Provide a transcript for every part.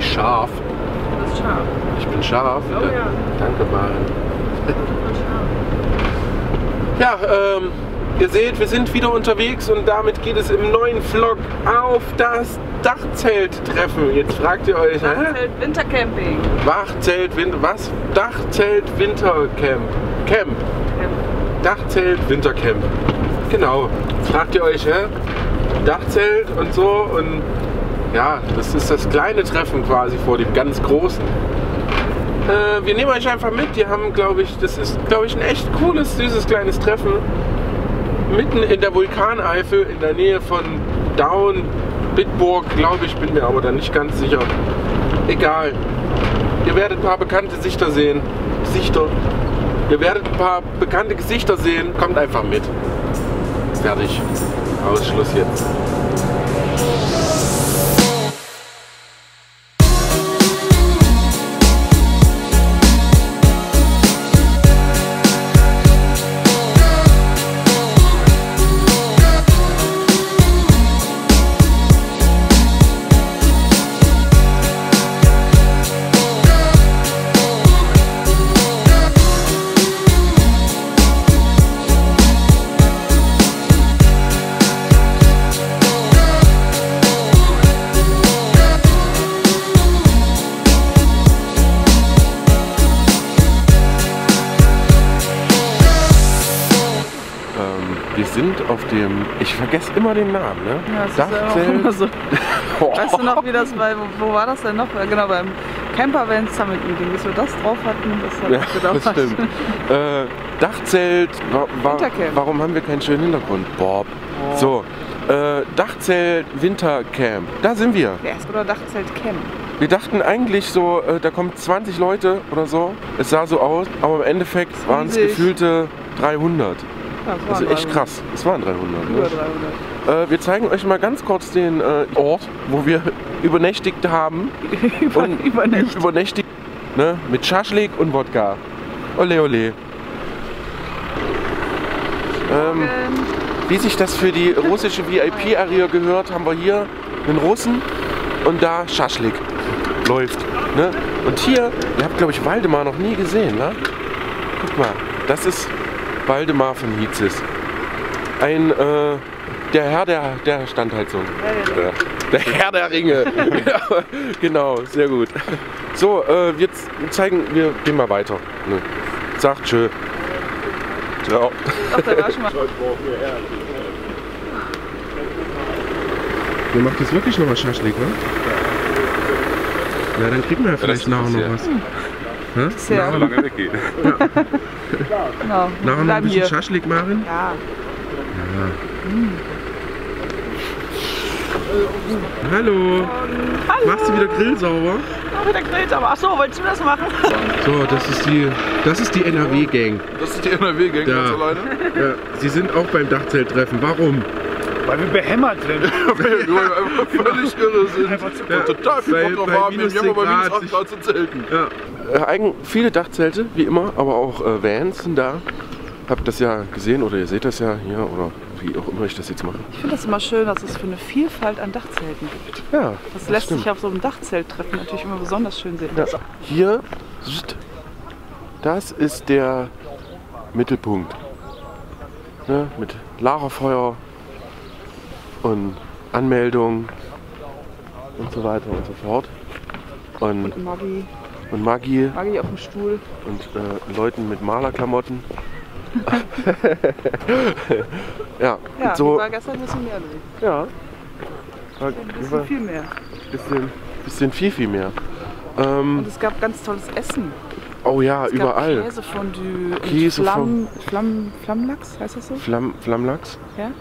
scharf. Das ist scharf. Ich bin scharf. Oh ja. Danke, Maren. Ja, ähm, ihr seht, wir sind wieder unterwegs und damit geht es im neuen Vlog auf das Dachzelt-Treffen. Jetzt fragt ihr euch, hä? Dachzelt Wintercamping. Wachzelt, Winter, was? Dachzelt, Wintercamp. Camp. Dachzelt, Wintercamp. Genau. Jetzt fragt ihr euch, hä? Dachzelt und so und ja, das ist das kleine Treffen quasi vor dem ganz großen. Äh, wir nehmen euch einfach mit. Die haben, glaube ich, das ist, glaube ich, ein echt cooles, süßes kleines Treffen. Mitten in der Vulkaneifel, in der Nähe von Down, Bitburg, glaube ich, bin mir aber da nicht ganz sicher. Egal. Ihr werdet ein paar bekannte Gesichter sehen. Gesichter. Ihr werdet ein paar bekannte Gesichter sehen. Kommt einfach mit. Fertig. Ausschluss jetzt. Ich vergesse immer den Namen, ne? Ja, das ist ja immer so. Oh. Weißt du noch, wie das bei, wo, wo war das denn noch? Genau, beim Camper Van Summit Meeting, bis wir das drauf hatten, das hat Ja, gedauert. das stimmt. Äh, Dachzelt. Wa wa Wintercamp. warum haben wir keinen schönen Hintergrund? Bob. So. Äh, Dachzelt Wintercamp. Da sind wir. Ja, oder Dachzelt Camp. Wir dachten eigentlich so, äh, da kommen 20 Leute oder so. Es sah so aus, aber im Endeffekt waren es gefühlte 300. Ja, das Also waren echt 300. krass. Es waren 300. Über Ne? 300. Äh, wir zeigen euch mal ganz kurz den äh, Ort, wo wir übernächtigt haben. Über, Und übernächtigt. Übernächtigt ne? mit Schaschlik und Wodka. Ole ole. Ähm, wie sich das für die russische VIP-Area gehört, haben wir hier einen Russen und da Schaschlik läuft. Ne? Und hier, ihr habt glaube ich Waldemar noch nie gesehen, ne? Guck mal, das ist Waldemar von Hietzes. Ein, äh, der Herr der, der Standheizung. Der, der Herr der Ringe. Ja, genau, sehr gut. So, äh, z- zeigen, wir gehen mal weiter. Ne? Sagt tschö. Ciao. Ach, der war schon mal. Ihr macht jetzt wirklich noch mal Schaschlik, ne? Ja, dann kriegen wir ja vielleicht nachher noch was. Hä? Sehr. lange weggeht. Genau. Nachher noch ein bisschen hier. Schaschlik machen. Ja. Hallo. Hallo. Machst du wieder Grill sauber? Oh, der grillt aber. Achso, wolltest du das machen? So, das ist die, das ist die NRW-Gang. Das ist die NRW-Gang Da. ganz alleine. Ja, sie sind auch beim Dachzelttreffen. Warum? Weil wir behämmert sind. Weil wir einfach völlig irre sind. Ja, Und total viel bei- Bock drauf bei haben. Haben aber 10 minus Grad 8 Grad zu zelten. Ja. Äh, eigen, viele Dachzelte, wie immer, aber auch äh, Vans sind da. Habt das ja gesehen oder ihr seht das ja hier oder wie auch immer ich das jetzt mache. Ich finde das immer schön, dass es für eine Vielfalt an Dachzelten gibt. Ja, Das lässt stimmt. sich auf so einem Dachzelttreffen natürlich immer besonders schön sehen. Ja. Hier, das ist der Mittelpunkt. Ne, mit Lagerfeuer und Anmeldung und so weiter und so fort. Und, Und Maggi, und Maggi Maggi auf dem Stuhl. und äh, Leuten mit Malerklamotten. ja, Ja, so. war gestern ein bisschen mehr drin. Ja. War, Ein war bisschen viel mehr. bisschen, bisschen viel, viel mehr. Ähm, Und es gab ganz tolles Essen. oh ja, Es überall. Gab Käsefondue Käse Flamm, Flamm, Flammlachs, heißt das so? Flamm, Flammlachs. Ja. Ja.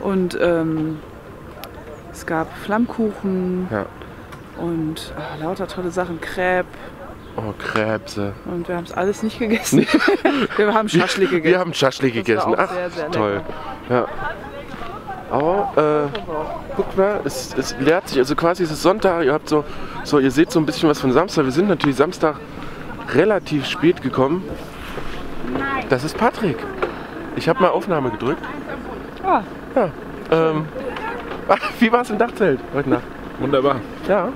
Und ähm, es gab Flammkuchen Ja. und ah, lauter tolle Sachen, Crepe. Oh, Krebse. Und wir haben es alles nicht gegessen. wir haben Schaschlik gegessen. Wir haben Schaschlik Das gegessen. Ach, sehr, sehr toll. Ja. Aber äh, guck mal, es, es leert sich, also quasi ist es Sonntag, ihr habt so, so, ihr seht so ein bisschen was von Samstag. Wir sind natürlich Samstag relativ spät gekommen. Das ist Patrick. Ich habe mal Aufnahme gedrückt. Ah, Ja. Ähm, ach, wie war es im Dachzelt heute Nacht? Wunderbar. Ja.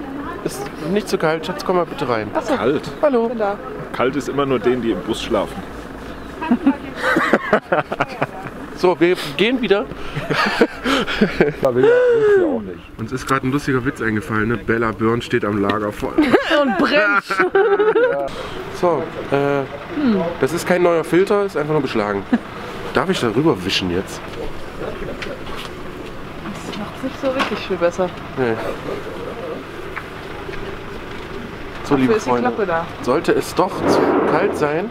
Ist nicht zu kalt. Schatz, komm mal bitte rein. Achso, Kalt. Hallo. bin da. Kalt ist immer nur denen, die im Bus schlafen. So, wir gehen wieder. Da. Uns ist gerade ein lustiger Witz eingefallen. Ne? Bella Byrne steht am Lager voll. Und brennt. So, äh, das ist kein neuer Filter, ist einfach nur beschlagen. Darf ich darüber wischen jetzt? Das macht nicht so wirklich viel besser. Nee. So, liebe Dafür ist die Freunde, sollte es doch zu kalt sein,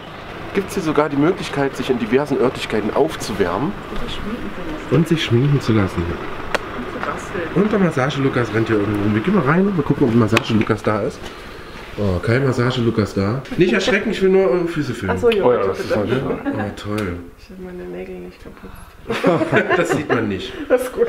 gibt es hier sogar die Möglichkeit, sich in diversen Örtlichkeiten aufzuwärmen und sich schminken zu lassen. Und der Massage-Lukas rennt hier irgendwo rum. Wir gehen mal rein, wir gucken, ob der Massage-Lukas da ist. Oh, kein Massage-Lukas da. Nicht erschrecken, ich will nur eure Füße filmen. Achso, ja, Oh ja, bitte, das ist bitte. halt Oh, toll. Ich habe meine Nägel nicht kaputt. Das sieht man nicht. Das ist gut.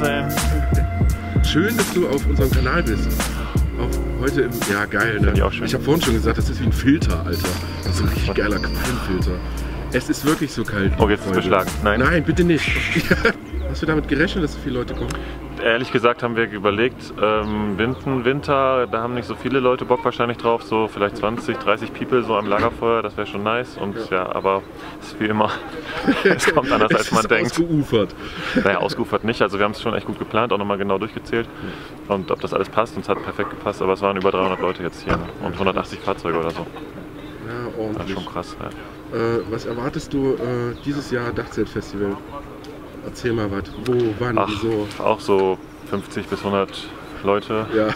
Moinsen. Schön, dass du auf unserem Kanal bist. Auch heute im. Ja, geil, ne? Ich. Ich habe vorhin schon gesagt, das ist wie ein Filter, Alter. Das ist ein richtig geiler Qualmfilter. Es ist wirklich so kalt. Oh, jetzt ist Freunde. beschlagen. Nein. Nein, bitte nicht. Hast du damit gerechnet, dass so viele Leute kommen? Ehrlich gesagt haben wir überlegt, ähm, Winter, Winter, da haben nicht so viele Leute Bock wahrscheinlich drauf, so vielleicht 20, 30 People so am Lagerfeuer, das wäre schon nice. Und ja, aber es ist wie immer, es kommt anders als man denkt. ausgeufert. Naja, ausgeufert nicht, also wir haben es schon echt gut geplant, auch nochmal genau durchgezählt. Und ob das alles passt, und es hat perfekt gepasst, aber es waren über 300 Leute jetzt hier ne? und 180 Fahrzeuge oder so. Ja, Das ist ordentlich. schon krass. Ja. Äh, was erwartest du äh, dieses Jahr Dachzeltfestival? Erzähl mal was. Wo, wann, Ach, wieso? auch so 50 bis 100 Leute.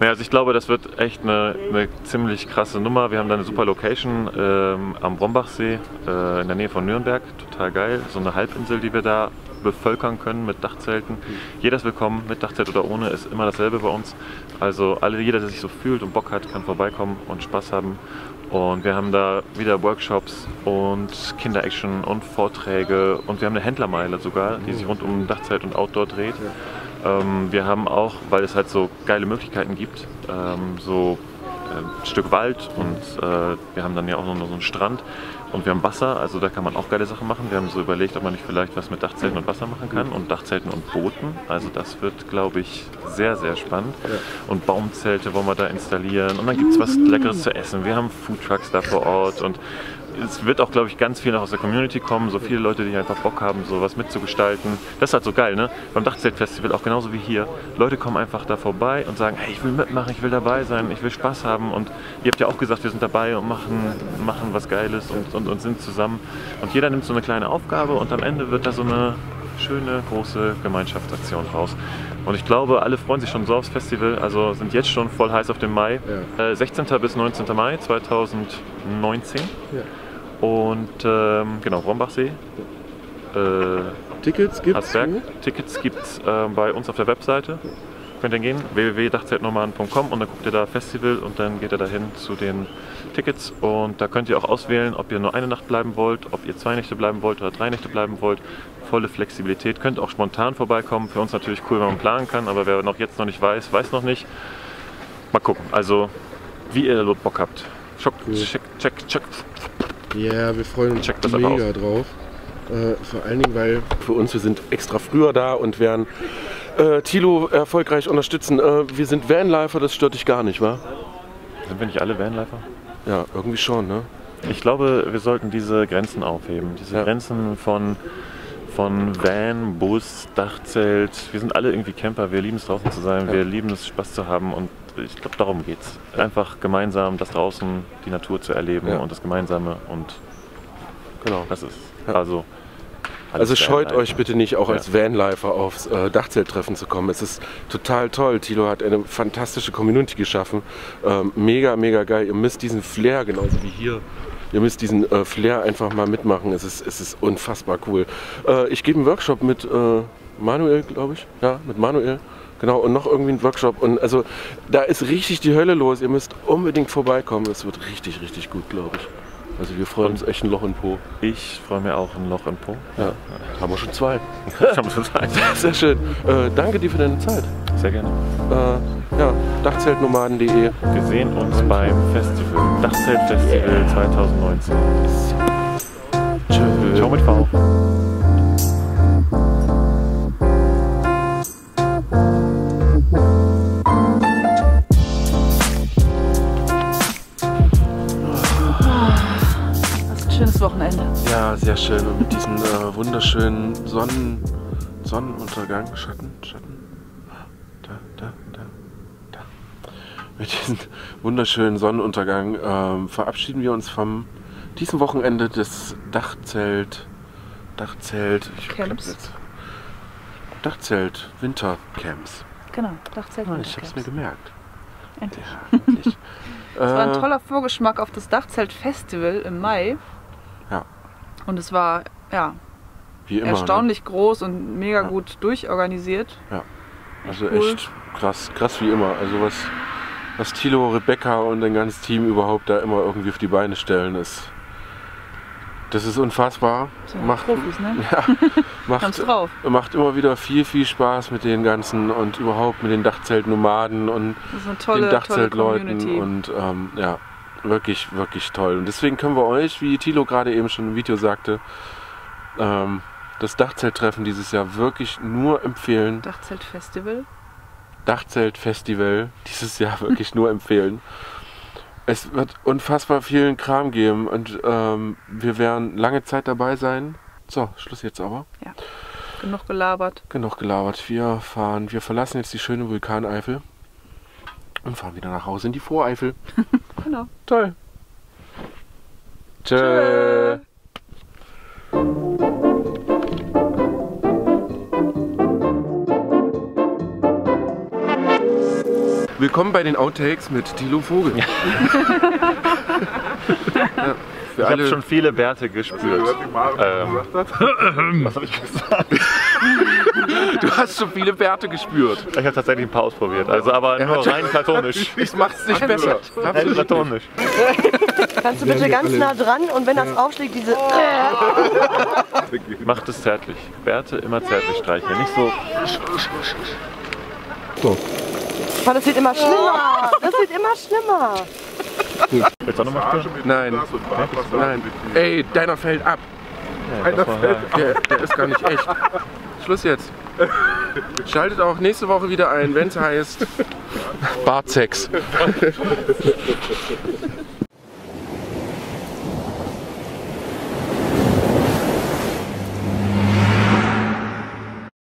Ja, also ich glaube, das wird echt eine, eine ziemlich krasse Nummer. Wir haben da eine super Location ähm, am Brombachsee äh, in der Nähe von Nürnberg. Total geil. So eine Halbinsel, die wir da bevölkern können mit Dachzelten. Jeder ist willkommen, mit Dachzelt oder ohne, ist immer dasselbe bei uns. Also alle, jeder, der sich so fühlt und Bock hat, kann vorbeikommen und Spaß haben. Und wir haben da wieder Workshops und Kinder-Action und Vorträge. Und wir haben eine Händlermeile sogar, die sich rund um Dachzelt und Outdoor dreht. Ähm, wir haben auch, weil es halt so geile Möglichkeiten gibt, ähm, so äh, ein Stück Wald und äh, wir haben dann ja auch noch so einen Strand und wir haben Wasser, also da kann man auch geile Sachen machen. Wir haben so überlegt, ob man nicht vielleicht was mit Dachzelten und Wasser machen kann und Dachzelten und Booten. Also das wird, glaube ich, sehr, sehr spannend. Und Baumzelte wollen wir da installieren und dann gibt es was Leckeres zu essen. Wir haben Foodtrucks da vor Ort und es wird auch, glaube ich, ganz viel noch aus der Community kommen. So viele Leute, die einfach Bock haben, sowas mitzugestalten. Das ist halt so geil, ne? Beim Dachzeltfestival auch genauso wie hier. Leute kommen einfach da vorbei und sagen, hey, ich will mitmachen, ich will dabei sein, ich will Spaß haben. Und ihr habt ja auch gesagt, wir sind dabei und machen, machen was Geiles und, und, und sind zusammen. Und jeder nimmt so eine kleine Aufgabe und am Ende wird da so eine schöne, große Gemeinschaftsaktion raus. Und ich glaube, alle freuen sich schon so aufs Festival, also sind jetzt schon voll heiß auf den Mai. Äh, 16. bis 19. Mai 2019. Ja. Und ähm, genau, Brombachsee. Äh, Tickets gibt's. Harzberg. wo? Tickets gibt es äh, bei uns auf der Webseite. Könnt ihr gehen, www.dachzeltnomaden.com und dann guckt ihr da Festival und dann geht ihr dahin zu den Tickets und da könnt ihr auch auswählen, ob ihr nur eine Nacht bleiben wollt, ob ihr zwei Nächte bleiben wollt oder drei Nächte bleiben wollt. Volle Flexibilität, könnt auch spontan vorbeikommen. Für uns natürlich cool, wenn man planen kann, aber wer noch jetzt noch nicht weiß, weiß noch nicht. Mal gucken, also wie ihr Bock habt. Schock, check, check, check. Ja, wir freuen uns Checkt das mega drauf. Äh, vor allen Dingen, weil für uns, wir sind extra früher da und werden äh, Tilo erfolgreich unterstützen. Äh, wir sind Vanlifer, das stört dich gar nicht, wa? Sind wir nicht alle Vanlifer? Ja, irgendwie schon, ne? Ich glaube, wir sollten diese Grenzen aufheben. Diese Ja. Grenzen von, von Van, Bus, Dachzelt. Wir sind alle irgendwie Camper. Wir lieben es draußen zu sein. Wir lieben es Spaß zu haben und ich glaube, darum geht's. Einfach gemeinsam das draußen, die Natur zu erleben Ja. und das Gemeinsame und Genau. das ist Ja. also. Also scheut euch bitte nicht, auch Ja. als Vanlifer aufs äh, Dachzelttreffen zu kommen. Es ist total toll. Tilo hat eine fantastische Community geschaffen. Ähm, mega, mega geil. Ihr müsst diesen Flair, genauso wie hier, ihr müsst diesen äh, Flair einfach mal mitmachen. Es ist, es ist unfassbar cool. Äh, ich gebe einen Workshop mit äh, Manuel, glaube ich. Ja, mit Manuel. Genau, und noch irgendwie einen Workshop. Und also da ist richtig die Hölle los. Ihr müsst unbedingt vorbeikommen. Es wird richtig, richtig gut, glaube ich. Also wir freuen uns echt ein Loch im Po. Ich freue mir auch ein Loch im Po. Ja, haben wir schon zwei. Ich habe schon Zeit. Sehr schön. Äh, danke dir für deine Zeit. Sehr gerne. Äh, ja, Dachzeltnomaden.de. Wir sehen uns beim Festival. Dachzeltfestival 2019. Tschö. Ciao mit V. Ja, sehr schön. Und mit diesem äh, wunderschönen Sonnen Sonnenuntergang. Schatten, Schatten. Da, da, da, da. Mit diesem wunderschönen Sonnenuntergang ähm, verabschieden wir uns vom diesem Wochenende des Dachzelt. Dachzelt. Ich Camps. jetzt- Dachzelt Wintercamps. Genau, Dachzelt. Ah, ich hab's mir gemerkt. Endlich. Ja, endlich. Es war ein Äh, toller Vorgeschmack auf das Dachzelt-Festival im Mai. Ja. Und es war ja, immer. ne? erstaunlich groß und mega Ja. gut durchorganisiert. Also cool. echt krass, krass wie immer. Also was, was Thilo, Rebecca und ein ganzes Team überhaupt da immer irgendwie auf die Beine stellen, ist. Das ist unfassbar. Sind Macht, Profis, ne? ja, macht, drauf. macht immer wieder viel, viel Spaß mit den ganzen und überhaupt mit den Dachzeltnomaden und Das den tolle, tolle Dachzeltleuten und ähm, ja, wirklich, wirklich toll. Und deswegen können wir euch, wie Thilo gerade eben schon im Video sagte, ähm, das Dachzelttreffen dieses Jahr wirklich nur empfehlen. Dachzelt-Festival. Dachzeltfestival dieses Jahr wirklich nur empfehlen. Es wird unfassbar vielen Kram geben und ähm, wir werden lange Zeit dabei sein. So, Schluss jetzt aber. Genug gelabert. Genug gelabert. Wir fahren, wir verlassen jetzt die schöne Vulkaneifel und fahren wieder nach Hause in die Voreifel. Genau. Toll. Tschö. Willkommen bei den Outtakes mit Thilo Vogel. ja, für Ich habe schon viele Bärte gespürt. Ähm, was habe ich gesagt? du hast schon viele Bärte gespürt. Ich habe tatsächlich ein paar ausprobiert. Also aber Er nur rein platonisch. Ich mach's nicht besser. Rein Absolut. platonisch. Kannst du bitte ganz nah dran und wenn das aufschlägt, diese. Macht es zärtlich. Bärte immer zärtlich streicheln. Nicht so. Boah, das wird immer schlimmer. Das wird immer schlimmer. Willst du auch nochmal spüren? Nein, nein. Ey, deiner fällt ab. Ja. Der, der ist gar nicht echt. Schluss jetzt. Schaltet auch nächste Woche wieder ein, wenn es heißt Bartsex.